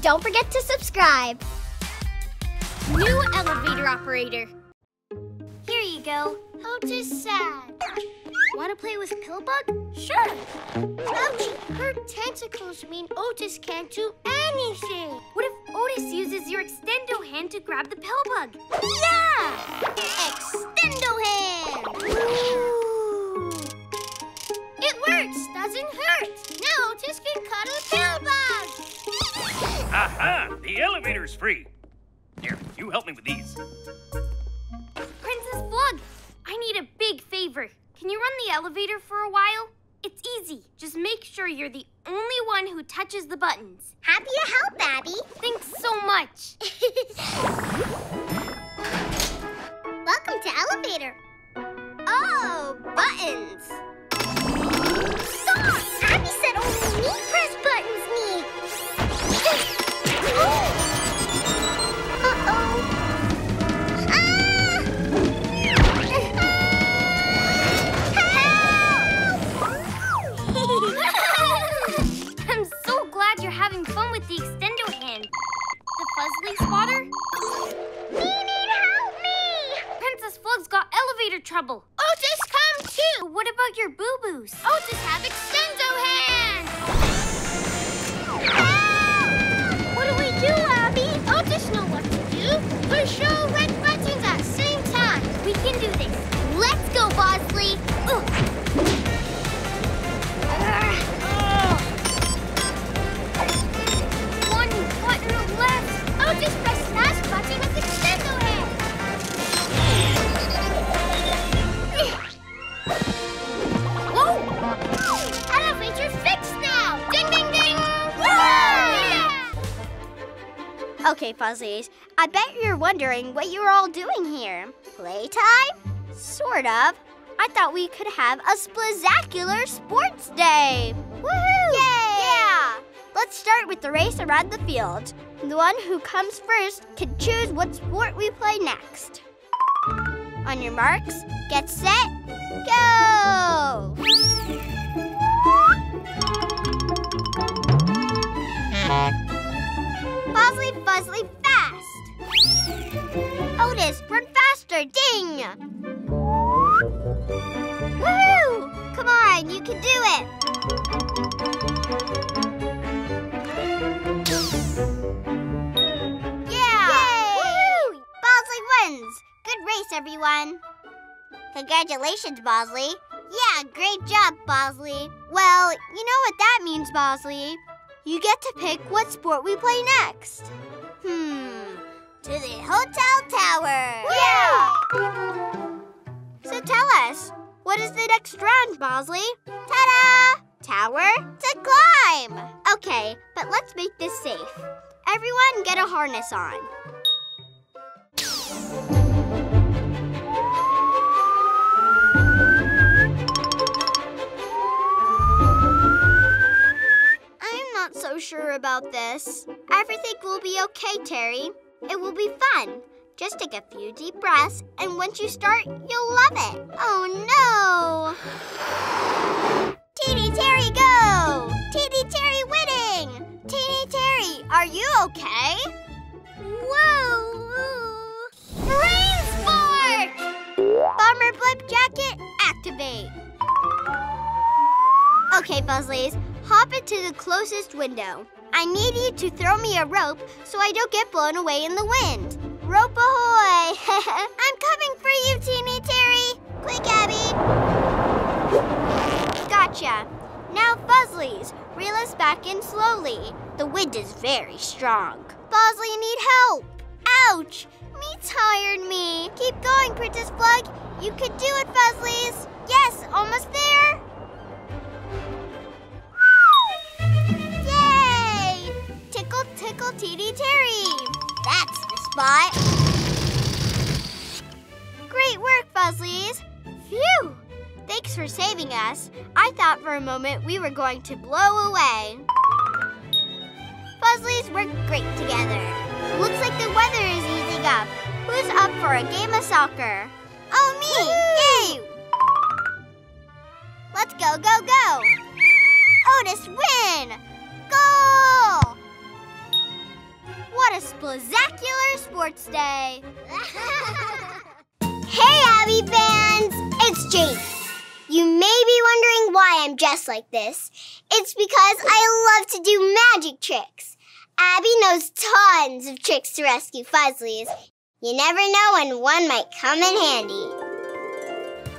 don't forget to subscribe. New elevator operator. Here you go. Otis sad. Want to play with Pillbug? Sure. Ouchie, her tentacles mean Otis can't do anything. What if Otis uses your extendo hand to grab the Pillbug? Yeah! Extendo hand! Ooh. It works, doesn't hurt. Now Otis can cuddle Pillbug. Aha! The elevator's free. Here, you help me with these. Princess Flug, I need a big favor. Can you run the elevator for a while? It's easy. Just make sure you're the only one who touches the buttons. Happy to help, Abby. Thanks so much. Welcome to Elevator. Oh, buttons. Stop! Abby said only me press buttons, Fuzzlies. I bet you're wondering what you're all doing here. Playtime? Sort of. I thought we could have a Splizzacular Sports Day. Woohoo! Yay! Yeah! Let's start with the race around the field. The one who comes first can choose what sport we play next. On your marks, get set, go! Bozzly Fuzzly fast! Otis, run faster! Ding! Woohoo! Come on, you can do it! Yeah! Woohoo! Bozzly wins! Good race, everyone! Congratulations, Bozzly. Yeah, great job, Bozzly. Well, you know what that means, Bozzly. You get to pick what sport we play next. Hmm. To the hotel tower. Yeah! So tell us, what is the next round, Bozzly? Ta-da! Tower to climb. Okay, but let's make this safe. Everyone get a harness on. Sure about this. Everything will be okay, Terry. It will be fun. Just take a few deep breaths, and once you start, you'll love it. Oh no! Teeny Terry, go! Teeny Terry winning! Teeny Terry, are you okay? Whoa! Rain sport! Bomber blip jacket, activate. Okay, Fuzzlies, hop into the closest window. I need you to throw me a rope so I don't get blown away in the wind. Rope ahoy! I'm coming for you, Teeny Terry! Quick, Abby! Gotcha. Now, Fuzzlies, reel us back in slowly. The wind is very strong. Bozzly, need help! Ouch! Me tired me. Keep going, Princess Flug. You can do it, Fuzzlies. Yes, almost there. Teeny, terry. That's the spot. Great work, Fuzzlies. Phew! Thanks for saving us. I thought for a moment we were going to blow away. Fuzzlies work great together. Looks like the weather is easing up. Who's up for a game of soccer? Oh, me! Yay! Let's go, go, go! Otis win! What a splizzacular Sports Day. hey, Abby fans! It's Jane. You may be wondering why I'm dressed like this. It's because I love to do magic tricks. Abby knows tons of tricks to rescue Fuzzlies. You never know when one might come in handy.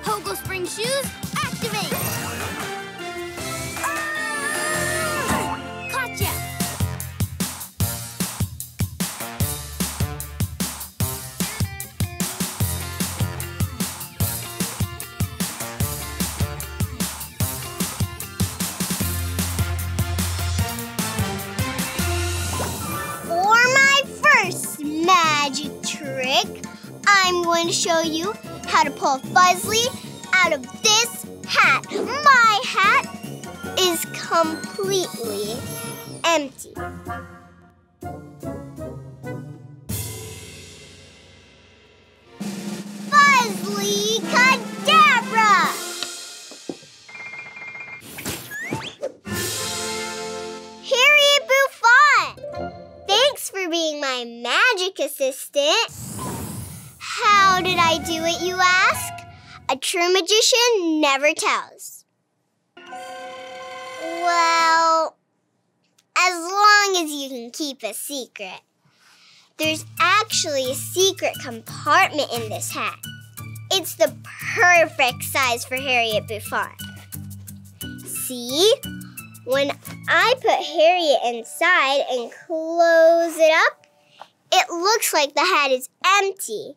Pogo Spring Shoes, magic trick, I'm going to show you how to pull Fuzzly out of this hat. My hat is completely empty. Magic assistant. How did I do it, you ask? A true magician never tells. Well, as long as you can keep a secret. There's actually a secret compartment in this hat. It's the perfect size for Harriet Buffon. See? When I put Harriet inside and close it up, it looks like the hat is empty.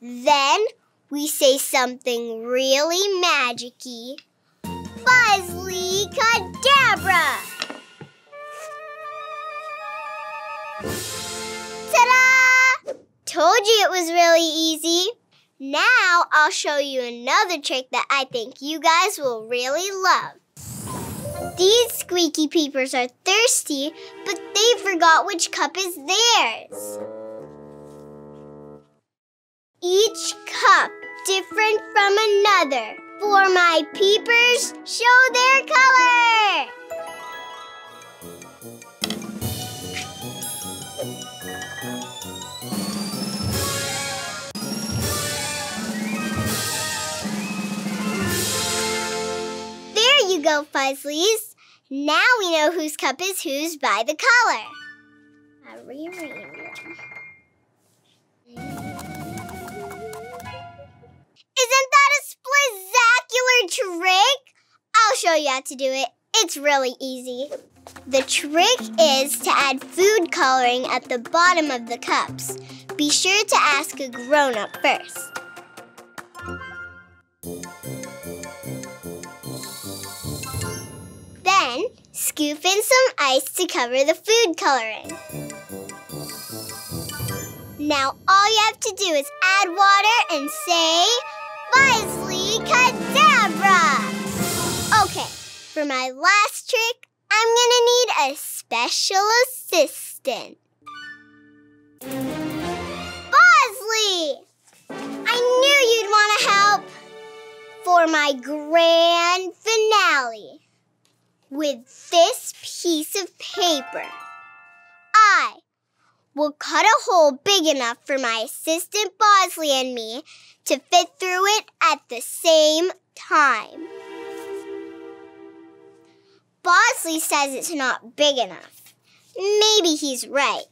Then we say something really magicy. Fuzzly Cadabra! Ta-da! Told you it was really easy. Now I'll show you another trick that I think you guys will really love. These squeaky peepers are thirsty, but they forgot which cup is theirs. Each cup different from another. For my peepers, show their color. There you go, Fuzzlies. Now we know whose cup is whose by the color. Isn't that a splizzacular trick? I'll show you how to do it. It's really easy. The trick is to add food coloring at the bottom of the cups. Be sure to ask a grown up first. Then, scoop in some ice to cover the food coloring. Now, all you have to do is add water and say, Wisely Cadabra! Okay, for my last trick, I'm gonna need a special assistant. Bozzly! I knew you'd want to help for my grand finale. With this piece of paper, I will cut a hole big enough for my assistant Bozzly and me to fit through it at the same time. Bozzly says it's not big enough. Maybe he's right.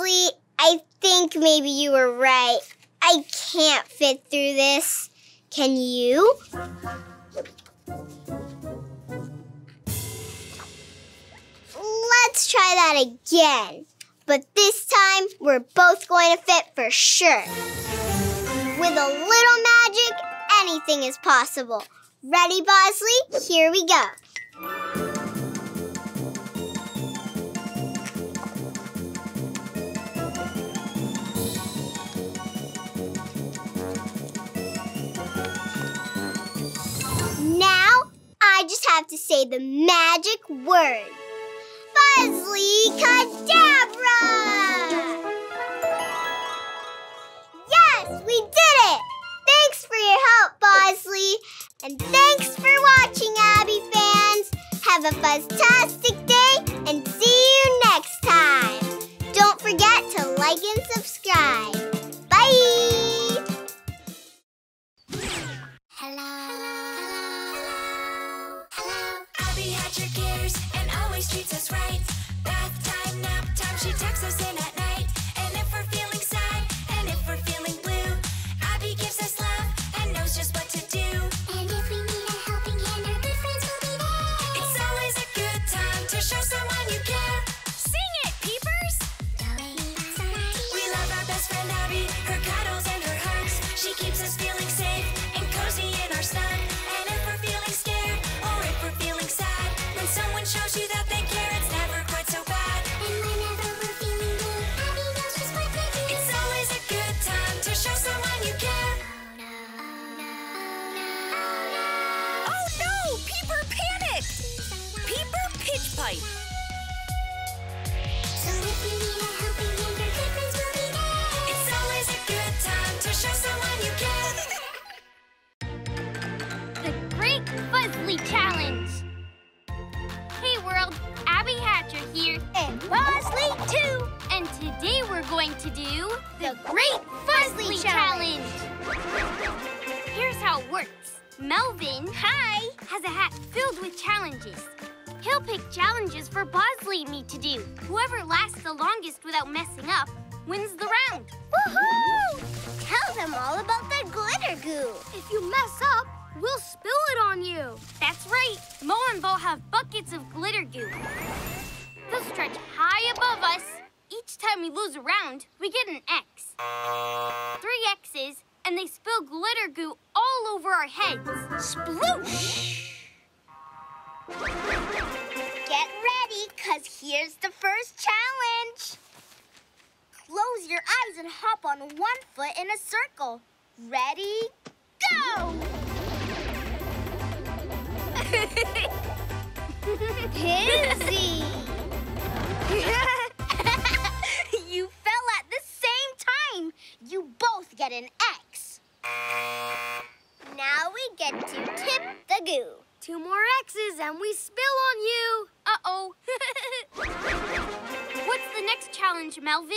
Bozzly, I think maybe you were right. I can't fit through this. Can you? Let's try that again. But this time, we're both going to fit for sure. With a little magic, anything is possible. Ready, Bozzly? Here we go. to say the magic word. Fuzzly Cadabra! Yes, we did it! Thanks for your help, Bozzly. And thanks for watching, Abby fans. Have a fuzztastic Hello. Abby Hatcher cares and always treats us right. Bath time, nap time, she tucks us in at night. To do The Great Fuzzly Fuzzly Challenge. Here's how it works. Melvin, Hi. has a hat filled with challenges. He'll pick challenges for Bozzly and me to do. Whoever lasts the longest without messing up wins the round. Woohoo! Tell them all about the glitter goo. If you mess up, we'll spill it on you. That's right. Mo and Bo have buckets of glitter goo. They'll stretch high above us. Each time we lose a round, we get an X. Three X's, and they spill glitter goo all over our heads. Sploosh! Get ready, cause here's the first challenge. Close your eyes and hop on one foot in a circle. Ready? Go! Kinsey! You both get an X. Now we get to tip the goo. Two more X's and we spill on you. Uh-oh. What's the next challenge, Melvin?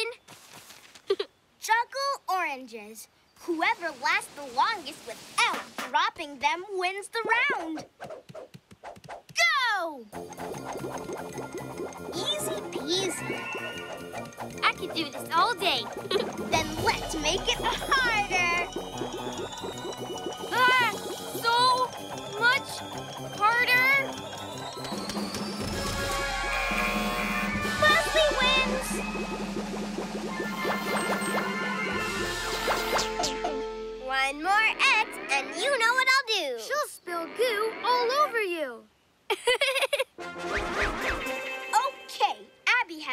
Juggle oranges. Whoever lasts the longest without dropping them wins the round. Easy peasy. I could do this all day. Then let's make it harder. ah, so much harder. Leslie wins. One more X, and you know what I'll do. She'll spill goo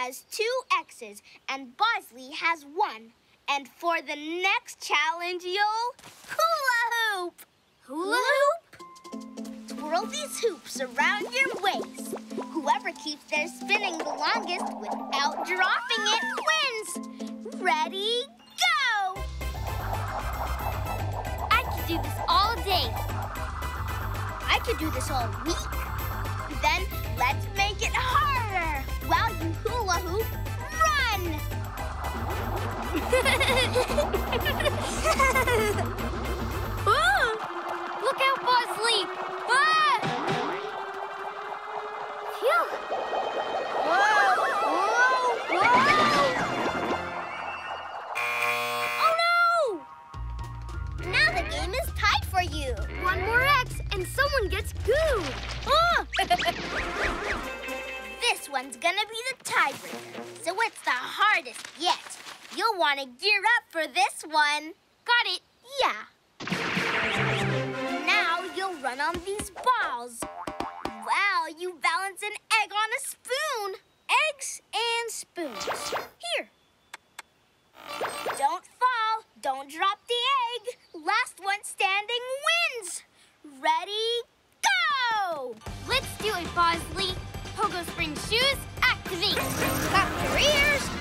has two X's and Bozzly has one. And for the next challenge, you'll hula hoop. Hula hoop? Twirl these hoops around your waist. Whoever keeps their spinning the longest without dropping it wins. Ready, go! I could do this all day. I could do this all week. Then let's make it harder. While you hula hoop, run! gonna be the tiebreaker, so it's the hardest yet. You'll want to gear up for this one. Got it. Yeah. Now you'll run on these balls. Wow, you balance an egg on a spoon. Eggs and spoons. Here. Don't fall. Don't drop the egg. Last one standing wins. Ready, go! Let's do it, Bozzly. Pogo Spring shoes, activate. Cock your ears,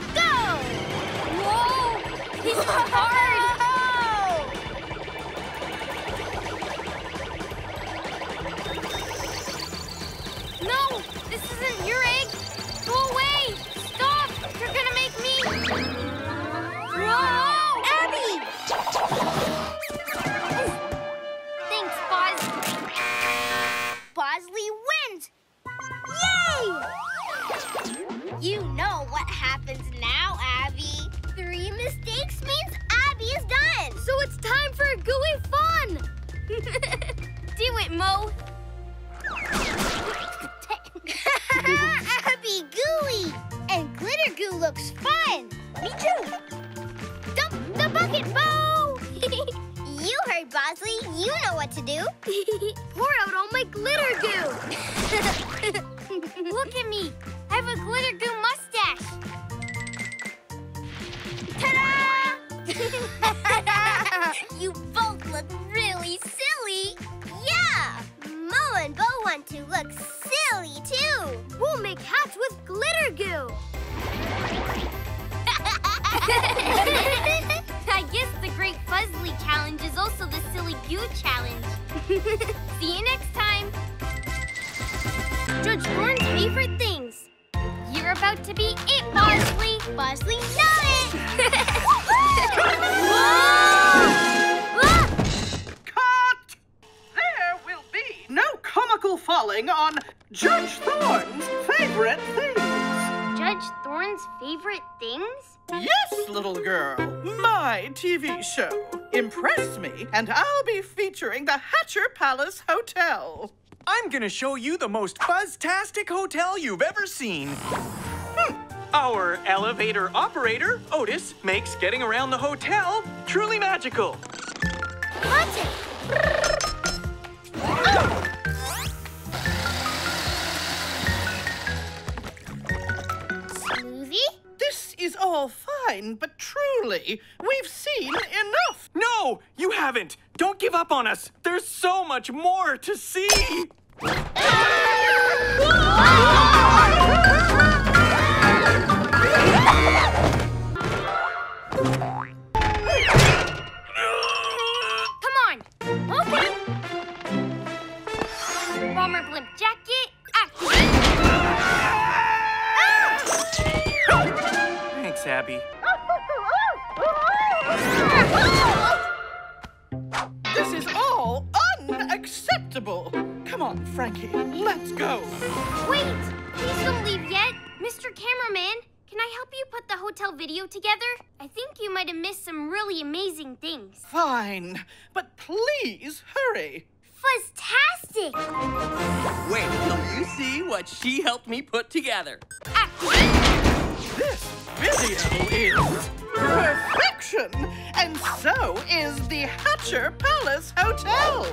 to look silly, too. We'll make hats with glitter goo. I guess the Great Fuzzly Challenge is also the Silly Goo Challenge. See you next time. Judge Thorne's favorite things. You're about to be it, Bozzly. Bozzly, not it! comical on Judge Thorne's favorite things. Judge Thorne's favorite things? Yes, little girl. My TV show. Impress me, and I'll be featuring the Hatcher Palace Hotel. I'm gonna show you the most fuzztastic hotel you've ever seen. Hmm. Our elevator operator, Otis, makes getting around the hotel truly magical. Watch it. Is all fine, but truly, we've seen enough. No, you haven't. Don't give up on us. There's so much more to see. Thanks, Abby. This is all unacceptable. Come on, Frankie, let's go. Wait, please don't leave yet. Mr. Cameraman, can I help you put the hotel video together? I think you might have missed some really amazing things. Fine, but please hurry. Fuzztastic! Wait till you see what she helped me put together. Activate! This video is perfection, and so is the Hatcher Palace Hotel.